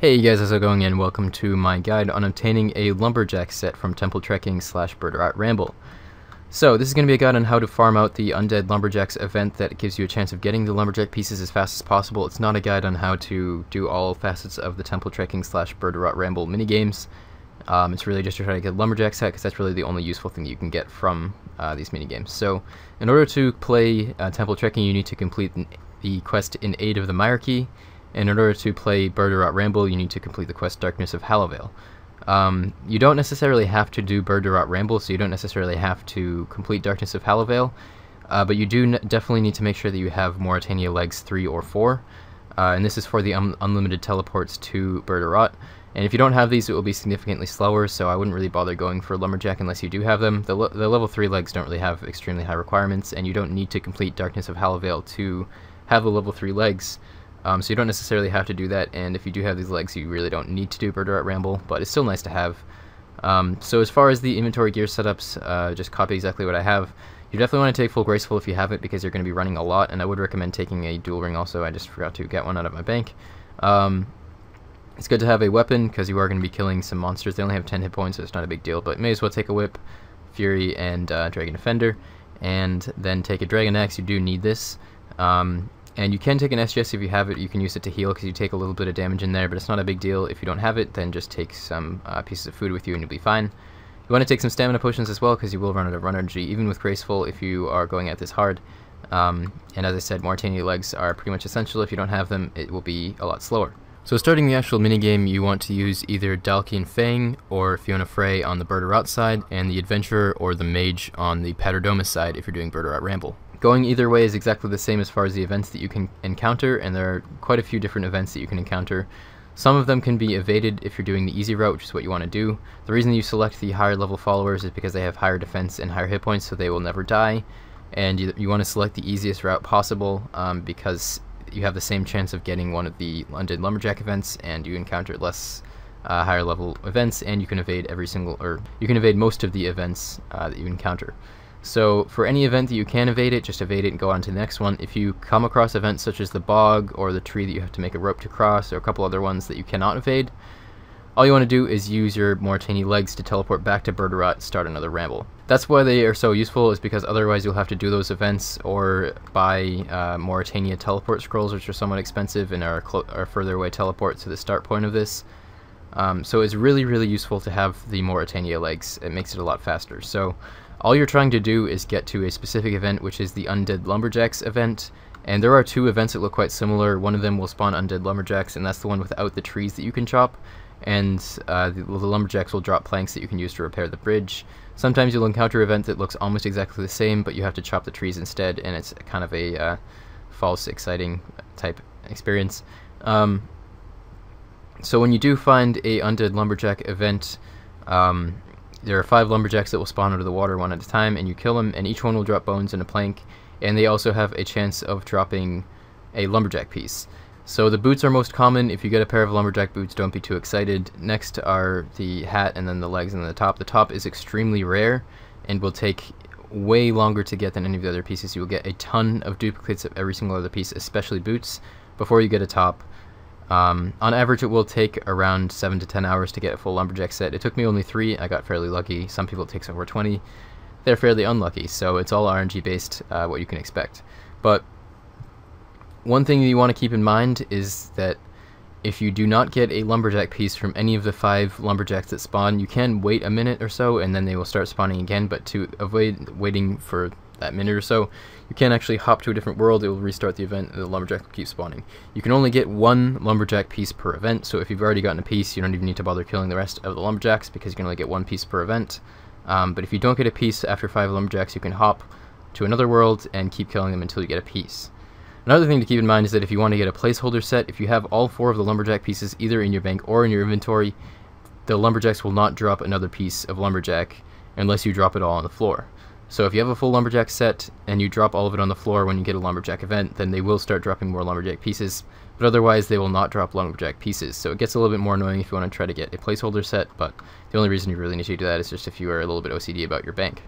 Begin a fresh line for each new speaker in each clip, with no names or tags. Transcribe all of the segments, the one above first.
Hey guys, how's it going and welcome to my guide on obtaining a lumberjack set from Temple Trekking slash Burgh de Rott Ramble. So this is going to be a guide on how to farm out the Undead Lumberjacks event that gives you a chance of getting the lumberjack pieces as fast as possible. It's not a guide on how to do all facets of the Temple Trekking slash Burgh de Rott Ramble minigames. Um, it's really just to try to get lumberjack set because that's really the only useful thing you can get from uh, these minigames. So in order to play uh, Temple Trekking you need to complete the quest in aid of the Myreque and in order to play Burgh de Rott Ramble, you need to complete the quest Darkness of Hallowvale. Um, you don't necessarily have to do Burgh de Rott Ramble, so you don't necessarily have to complete Darkness of Hallowvale, uh, but you do definitely need to make sure that you have Morytania Legs 3 or 4, uh, and this is for the un unlimited teleports to Birderot. And if you don't have these, it will be significantly slower, so I wouldn't really bother going for Lumberjack unless you do have them. The, le the level 3 legs don't really have extremely high requirements, and you don't need to complete Darkness of Hallowvale to have the level 3 legs. Um, so you don't necessarily have to do that, and if you do have these legs, you really don't need to do bird Burgh de Rott Ramble, but it's still nice to have. Um, so as far as the inventory gear setups, uh, just copy exactly what I have. You definitely want to take full graceful if you have it, because you're going to be running a lot, and I would recommend taking a duel ring also. I just forgot to get one out of my bank. Um, it's good to have a weapon, because you are going to be killing some monsters. They only have 10 hit points, so it's not a big deal, but may as well take a whip, Fury, and uh, Dragon Defender, and then take a Dragon Axe. You do need this. Um, and you can take an SGS if you have it, you can use it to heal because you take a little bit of damage in there, but it's not a big deal. If you don't have it, then just take some uh, pieces of food with you and you'll be fine. You want to take some stamina potions as well because you will run out of run energy, even with Graceful if you are going at this hard. Um, and as I said, Morytania legs are pretty much essential. If you don't have them, it will be a lot slower. So starting the actual minigame, you want to use either Dalcian Fang or Fyiona Fray on the Burgh de Rott side, and the Adventurer or the Mage on the Paterdomus side if you're doing Burgh de Rott Ramble. Going either way is exactly the same as far as the events that you can encounter, and there are quite a few different events that you can encounter. Some of them can be evaded if you're doing the easy route, which is what you want to do. The reason you select the higher level followers is because they have higher defense and higher hit points, so they will never die. And you, you want to select the easiest route possible um, because you have the same chance of getting one of the London Lumberjack events, and you encounter less uh, higher level events, and you can evade every single, or you can evade most of the events uh, that you encounter. So for any event that you can evade it, just evade it and go on to the next one. If you come across events such as the bog or the tree that you have to make a rope to cross or a couple other ones that you cannot evade, all you want to do is use your Morytania legs to teleport back to Burgh de Rott start another ramble. That's why they are so useful is because otherwise you'll have to do those events or buy uh, Morytania teleport scrolls which are somewhat expensive and are, are further away teleport to the start point of this. Um, so it's really really useful to have the Morytania legs. It makes it a lot faster. So all you're trying to do is get to a specific event, which is the Undead Lumberjacks event, and there are two events that look quite similar. One of them will spawn Undead Lumberjacks, and that's the one without the trees that you can chop, and uh, the, the, Lumberjacks will drop planks that you can use to repair the bridge. Sometimes you'll encounter an event that looks almost exactly the same, but you have to chop the trees instead, and it's kind of a uh, false, exciting type experience. Um, so when you do find a Undead Lumberjack event, um, there are five lumberjacks that will spawn under the water one at a time, and you kill them, and each one will drop bones and a plank, and they also have a chance of dropping a lumberjack piece. So the boots are most common. If you get a pair of lumberjack boots, don't be too excited. Next are the hat and then the legs and the top. The top is extremely rare and will take way longer to get than any of the other pieces. You will get a ton of duplicates of every single other piece, especially boots, before you get a top. Um, on average, it will take around 7 to 10 hours to get a full lumberjack set. It took me only 3. I got fairly lucky. Some people it takes over 20. They're fairly unlucky, so it's all RNG based, uh, what you can expect. But one thing you want to keep in mind is that if you do not get a lumberjack piece from any of the five lumberjacks that spawn, you can wait a minute or so and then they will start spawning again, but to avoid waiting for that minute or so, you can't actually hop to a different world, it will restart the event, and the lumberjack will keep spawning. You can only get one lumberjack piece per event, so if you've already gotten a piece, you don't even need to bother killing the rest of the lumberjacks, because you can only get one piece per event. Um, but if you don't get a piece after five lumberjacks, you can hop to another world and keep killing them until you get a piece. Another thing to keep in mind is that if you want to get a placeholder set, if you have all four of the lumberjack pieces either in your bank or in your inventory, the lumberjacks will not drop another piece of lumberjack unless you drop it all on the floor. So if you have a full lumberjack set and you drop all of it on the floor when you get a lumberjack event, then they will start dropping more lumberjack pieces, but otherwise they will not drop lumberjack pieces. So it gets a little bit more annoying if you want to try to get a placeholder set, but the only reason you really need to do that is just if you are a little bit OCD about your bank.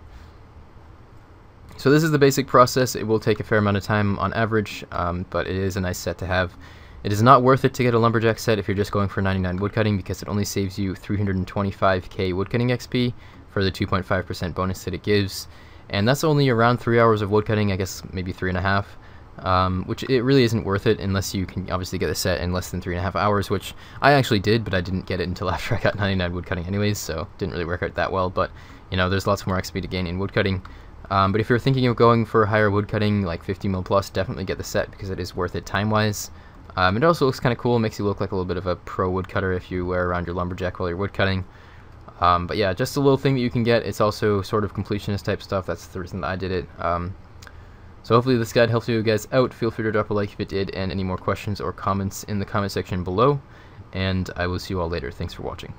So this is the basic process. It will take a fair amount of time on average, um, but it is a nice set to have. It is not worth it to get a lumberjack set if you're just going for 99 woodcutting because it only saves you 325k woodcutting XP for the 2.5% bonus that it gives, and that's only around three hours of woodcutting, I guess maybe three and a half. Um, which it really isn't worth it unless you can obviously get the set in less than three and a half hours, which I actually did, but I didn't get it until after I got 99 woodcutting anyways, so didn't really work out that well, but you know, there's lots more XP to gain in woodcutting. Um, but if you're thinking of going for higher woodcutting, like 50 mil plus, definitely get the set because it is worth it time-wise. Um, it also looks kind of cool, makes you look like a little bit of a pro woodcutter if you wear around your lumberjack while you're woodcutting. Um, but yeah, just a little thing that you can get. It's also sort of completionist type stuff. That's the reason that I did it. Um, so hopefully this guide helps you guys out. Feel free to drop a like if it did, and any more questions or comments in the comment section below. And I will see you all later. Thanks for watching.